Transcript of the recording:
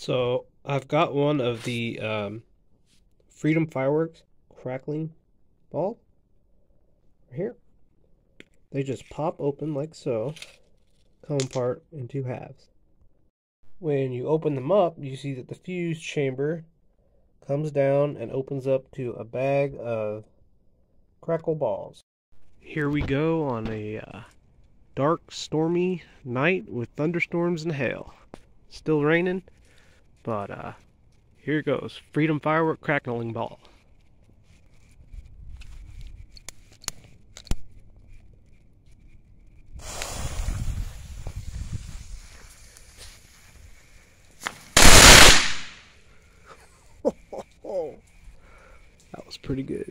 So I've got one of the um, Freedom Fireworks crackling ball right here. They just pop open like so, come apart in two halves. When you open them up, you see that the fuse chamber comes down and opens up to a bag of crackle balls. Here we go on a uh, dark, stormy night with thunderstorms and hail. Still raining, but uh, here goes. Freedom Firework Crackling Ball. that was pretty good.